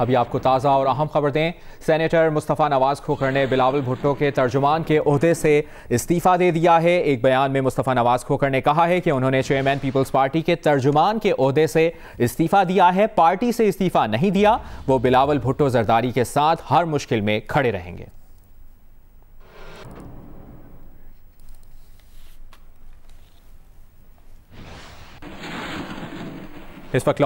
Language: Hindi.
अभी आपको ताज़ा और अहम खबर दें, सेनेटर मुस्तफ़ा नवाज़ खोखर ने बिलावल भुट्टो के तर्जुमान के अहदे से इस्तीफ़ा दे दिया है। एक बयान में मुस्तफ़ा नवाज़ खोखर ने कहा है कि उन्होंने चेयरमैन पीपल्स पार्टी के तर्जुमान के अहदे से इस्तीफ़ा दिया है। पार्टी से इस्तीफ़ा नहीं दिया, वो बिलावल भुट्टो जरदारी के साथ हर मुश्किल में खड़े रहेंगे। इस वक्त